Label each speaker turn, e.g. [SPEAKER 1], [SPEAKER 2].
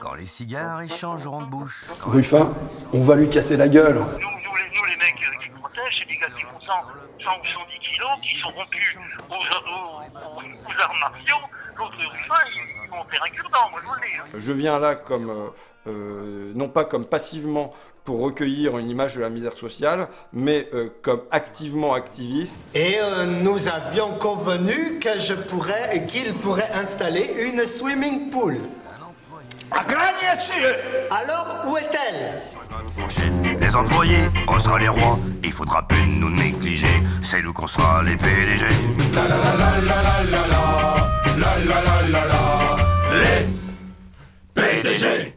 [SPEAKER 1] Quand les cigares échangeront de bouche.
[SPEAKER 2] Ruffin, on va lui casser la gueule.
[SPEAKER 3] Nous, nous, les, nous, les mecs euh, qui protègent, c'est des gars qui font 100, 100 ou 110 kilos, qui sont rompus aux, aux, aux- aux arts martiaux. Cure-dent, moi je vous le dis. hein.
[SPEAKER 2] Je viens là comme, euh, euh, non pas comme passivement pour recueillir une image de la misère sociale, mais euh, comme activement activiste.
[SPEAKER 4] Et euh, nous avions convenu que je pourrais qu'il pourrait installer une swimming pool. Alors, où est-elle?
[SPEAKER 1] Les employés, on sera les rois. Il faudra plus nous négliger. C'est nous qu'on sera les PDG.
[SPEAKER 5] proteger.